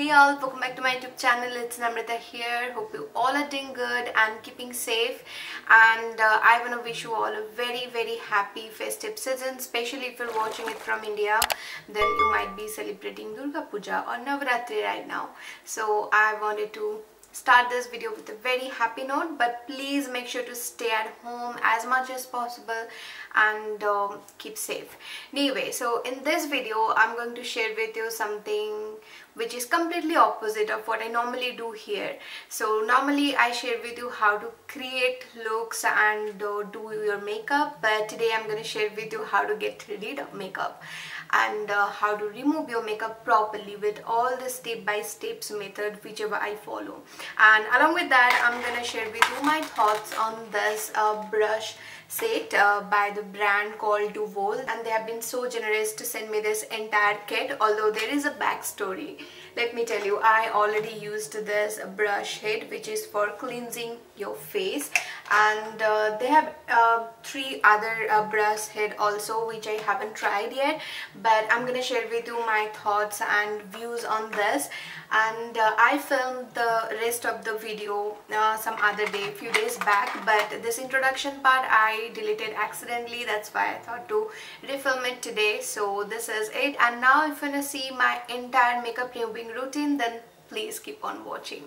Hey all, welcome back to my YouTube channel. It's Namrata here. Hope you all are doing good and keeping safe. And uh, I want to wish you all a very very happy festive season. Especially if you're watching it from India, then you might be celebrating Durga Puja or Navratri right now. So I wanted to start this video with a very happy note but please make sure to stay at home as much as possible and um, keep safe. Anyway so in this video i'm going to share with you something which is completely opposite of what i normally do here. So normally i share with you how to create looks and uh, do your makeup but today i'm going to share with you how to get rid of makeup and uh, how to remove your makeup properly with all the step by steps method whichever I follow. And along with that I'm gonna share with you my thoughts on this uh, brush set uh, by the brand called Duvolle and they have been so generous to send me this entire kit although there is a backstory. Let me tell you I already used this brush head which is for cleansing your face and uh, they have uh, three other uh, brush head also which I haven't tried yet. But I'm gonna share with you my thoughts and views on this. And uh, I filmed the rest of the video uh, some other day few days back. But this introduction part I deleted accidentally. That's why I thought to refilm it today. So this is it. And now if you wanna see my entire makeup removing routine then please keep on watching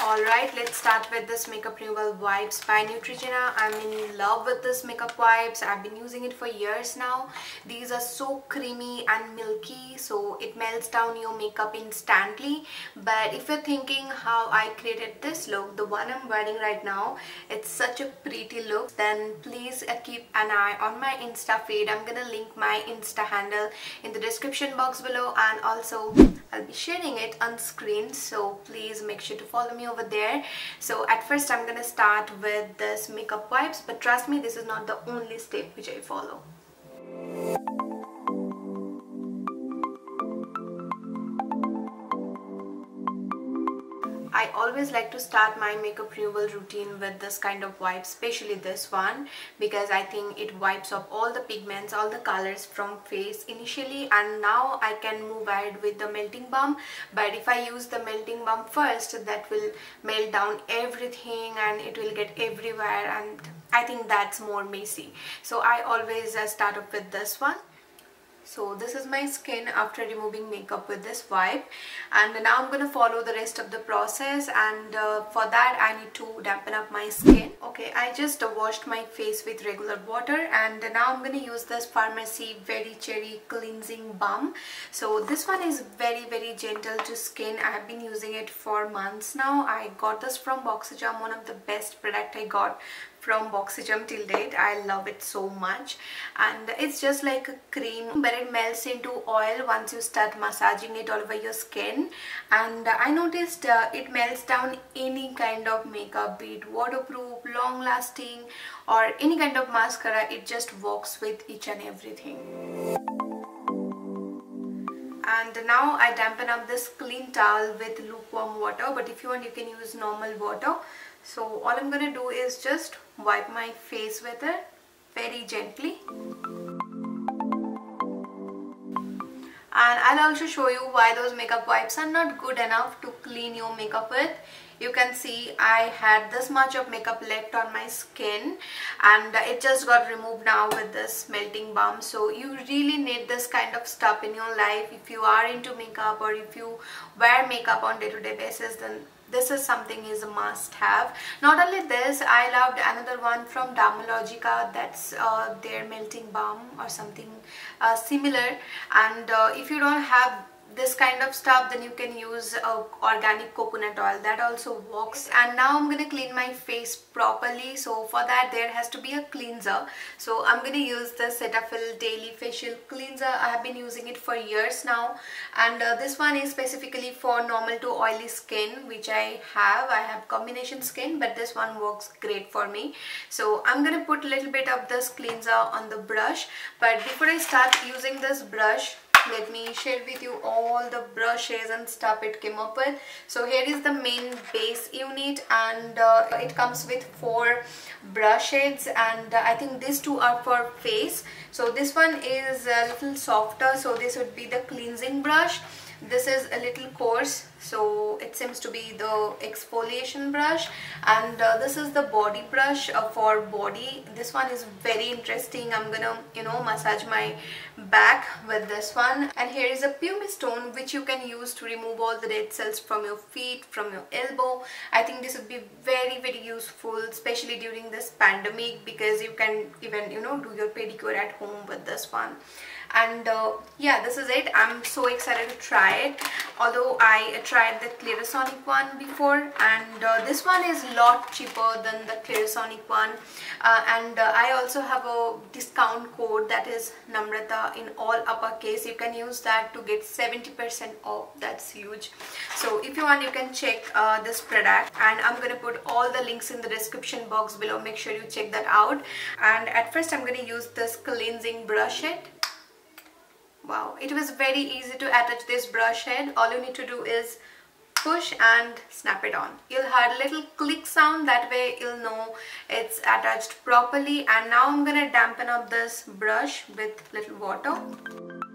Alright, let's start with this Makeup Removal Wipes by Neutrogena. I'm in love with this makeup wipes. I've been using it for years now. These are so creamy and milky, so it melts down your makeup instantly. But if you're thinking how I created this look, the one I'm wearing right now, it's such a pretty look, then please keep an eye on my Insta feed. I'm gonna link my Insta handle in the description box below and also I'll be sharing it on screen so please make sure to follow me over there. So at first I'm gonna start with this makeup wipes but trust me this is not the only step which I follow I always like to start my makeup removal routine with this kind of wipe, especially this one because I think it wipes off all the pigments, all the colors from face initially and now I can move ahead with the melting balm but if I use the melting balm first that will melt down everything and it will get everywhere and I think that's more messy. So I always uh, start up with this one so this is my skin after removing makeup with this wipe. And now I'm to follow the rest of the process. And uh, for that I need to dampen up my skin. Okay I just washed my face with regular water. And now I'm to use this Farmacy Very Cherry Cleansing Balm. So this one is very very gentle to skin. I have been using it for months now. I got this from Boxycharm one of the best product I got from Boxycharm till date. I love it so much. And it's just like a cream but it melts into oil once you start massaging it all over your skin. And I noticed uh, it melts down any kind of makeup be it waterproof, long lasting or any kind of mascara. It just works with each and everything. And now I dampen up this clean towel with lukewarm water but if you want you can use normal water so all I'm gonna do is just wipe my face with it very gently. And I'll also show you why those makeup wipes are not good enough to clean your makeup with. You can see I had this much of makeup left on my skin and it just got removed now with this melting balm. So you really need this kind of stuff in your life. If you are into makeup or if you wear makeup on day-to-day -day basis then this is something is a must have. Not only this i loved another one from Dermalogica that's uh, their melting balm or something uh, similar. And uh, if you don't have this kind of stuff then you can use uh, organic coconut oil. That also works. And now I'm gonna clean my face properly. So for that there has to be a cleanser. So I'm gonna use the Cetaphil daily facial cleanser. I have been using it for years now. And uh, this one is specifically for normal to oily skin which I have. I have combination skin but this one works great for me. So I'm gonna put a little bit of this cleanser on the brush. But before I start using this brush let me share with you all the brushes and stuff it came up with. So here is the main base unit and uh, it comes with four brush heads and uh, I think these two are for face. So this one is a little softer so this would be the cleansing brush this is a little coarse so it seems to be the exfoliation brush. And uh, this is the body brush uh, for body. This one is very interesting. I'm gonna you know massage my back with this one. And here is a pumice stone which you can use to remove all the dead cells from your feet from your elbow. I think this would be very very useful especially during this pandemic because you can even you know do your pedicure at home with this one and uh, yeah this is it. I'm so excited to try it. Although i tried the clarisonic one before and uh, this one is a lot cheaper than the clarisonic one. Uh, and uh, i also have a discount code that is namrata in all uppercase. You can use that to get 70 percent off. That's huge. So if you want you can check uh, this product. And i'm gonna put all the links in the description box below. Make sure you check that out. And at first i'm gonna use this cleansing brush it wow it was very easy to attach this brush head. All you need to do is push and snap it on. You'll hear a little click sound that way you'll know it's attached properly. And now I'm gonna dampen up this brush with little water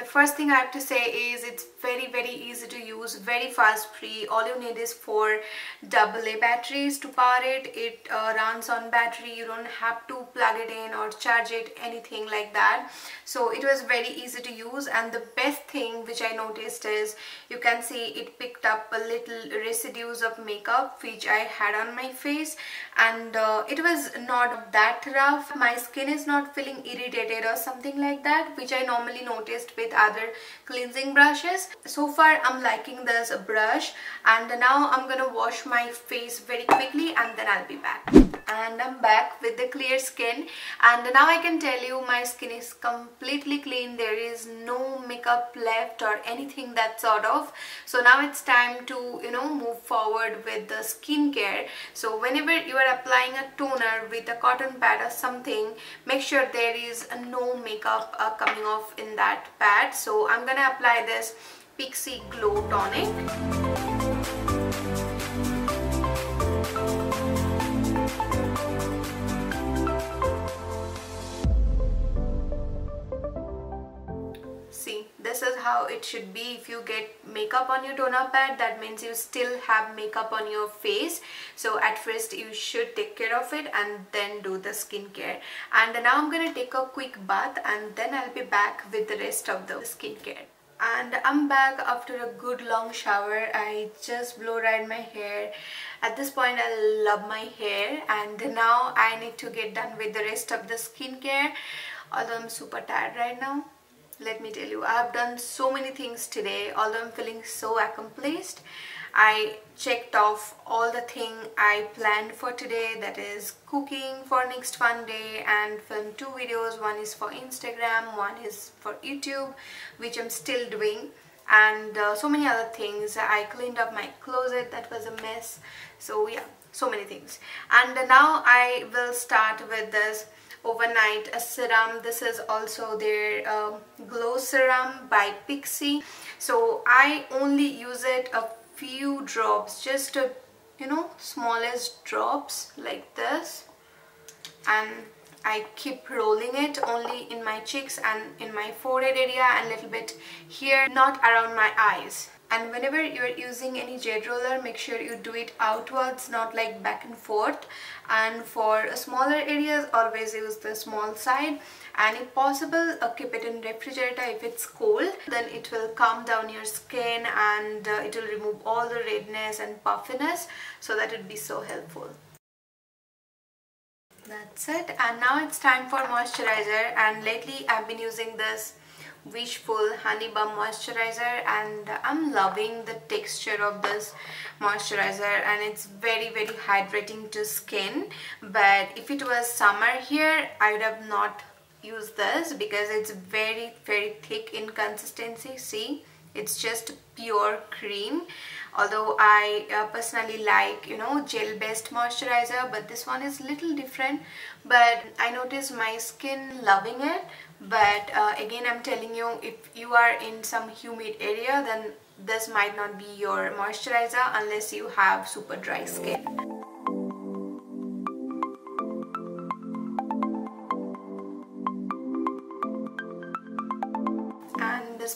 the first thing I have to say is it's very very easy to use very fast free. All you need is four AA batteries to power it. It uh, runs on battery. You don't have to plug it in or charge it anything like that. So it was very easy to use. And the best thing which I noticed is you can see it picked up a little residues of makeup which I had on my face. And uh, it was not that rough. My skin is not feeling irritated or something like that which I normally noticed with other cleansing brushes. So far i'm liking this brush. And now i'm gonna wash my face very quickly and then i'll be back. And i'm back with the clear skin. And now i can tell you my skin is completely clean. There is no makeup left or anything that sort of. So now it's time to you know move forward with the skincare. So whenever you are applying a toner with a cotton pad or something make sure there is no makeup uh, coming off in that pad. So I'm gonna apply this Pixi Glow Tonic how it should be. If you get makeup on your toner pad that means you still have makeup on your face. So at first you should take care of it and then do the skincare. And now I'm gonna take a quick bath and then I'll be back with the rest of the skincare. And I'm back after a good long shower. I just blow dried my hair. At this point I love my hair. And now I need to get done with the rest of the skincare although I'm super tired right now let me tell you I have done so many things today although I'm feeling so accomplished. I checked off all the thing I planned for today that is cooking for next fun day and film two videos. One is for Instagram one is for YouTube which I'm still doing. And uh, so many other things. I cleaned up my closet that was a mess. So yeah so many things. And now I will start with this overnight a serum. This is also their um, glow serum by Pixi. So I only use it a few drops just a you know smallest drops like this. And I keep rolling it only in my cheeks and in my forehead area and a little bit here not around my eyes and whenever you're using any jade roller make sure you do it outwards not like back and forth. And for smaller areas always use the small side. And if possible uh, keep it in refrigerator if it's cold. Then it will calm down your skin and uh, it will remove all the redness and puffiness. So that would be so helpful. That's it. And now it's time for moisturizer. And lately I've been using this Wishful Honey Balm Moisturizer and I'm loving the texture of this moisturizer and it's very very hydrating to skin. But if it was summer here I would have not used this because it's very very thick in consistency. See it's just pure cream. Although I uh, personally like you know gel based moisturizer but this one is little different. But I notice my skin loving it but uh, again I'm telling you if you are in some humid area then this might not be your moisturizer unless you have super dry skin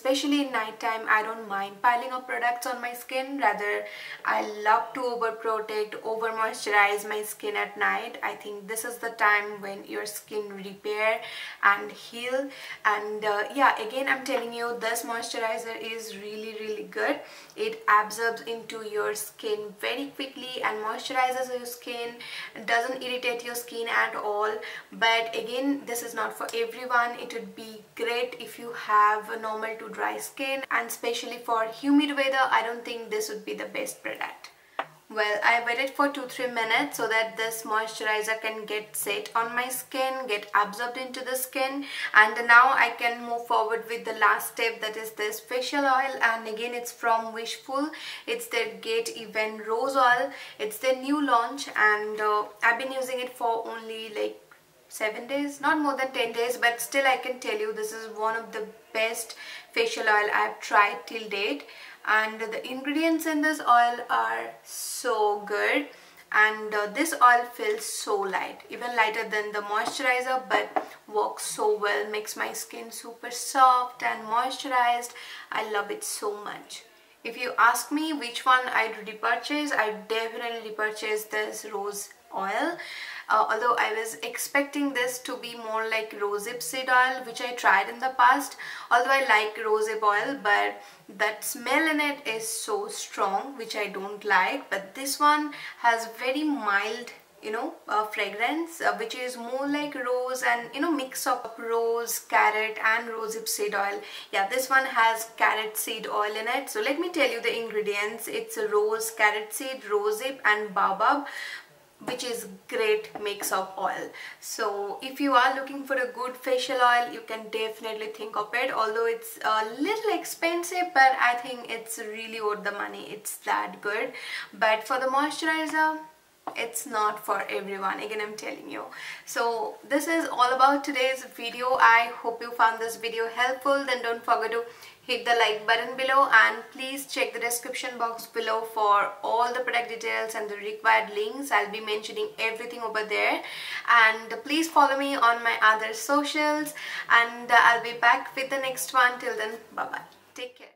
especially in nighttime I don't mind piling up products on my skin. Rather I love to over protect over moisturize my skin at night. I think this is the time when your skin repair and heal. And uh, yeah again I'm telling you this moisturizer is really really good. It absorbs into your skin very quickly and moisturizes your skin. Doesn't irritate your skin at all. But again this is not for everyone. It would be great if you have a normal to dry skin and especially for humid weather I don't think this would be the best product. Well I waited for 2-3 minutes so that this moisturizer can get set on my skin get absorbed into the skin and now I can move forward with the last step that is this facial oil. And again it's from Wishful. It's their Get Even Rose Oil. It's their new launch and uh, I've been using it for only like 7 days? Not more than 10 days but still I can tell you this is one of the best facial oil I've tried till date. And the ingredients in this oil are so good. And uh, this oil feels so light even lighter than the moisturizer but works so well makes my skin super soft and moisturized. I love it so much. If you ask me which one I'd repurchase I definitely repurchase this rose oil uh, although I was expecting this to be more like rosehip seed oil which I tried in the past although I like rosehip oil but that smell in it is so strong which I don't like. But this one has very mild you know uh, fragrance uh, which is more like rose and you know mix of rose carrot and rosehip seed oil. Yeah this one has carrot seed oil in it. So let me tell you the ingredients. It's rose carrot seed rosehip and baobab which is great mix of oil. So if you are looking for a good facial oil you can definitely think of it. Although it's a little expensive but I think it's really worth the money. It's that good. But for the moisturizer it's not for everyone again i'm telling you. So this is all about today's video. I hope you found this video helpful. Then don't forget to hit the like button below and please check the description box below for all the product details and the required links. I'll be mentioning everything over there. And please follow me on my other socials. And i'll be back with the next one. Till then bye bye take care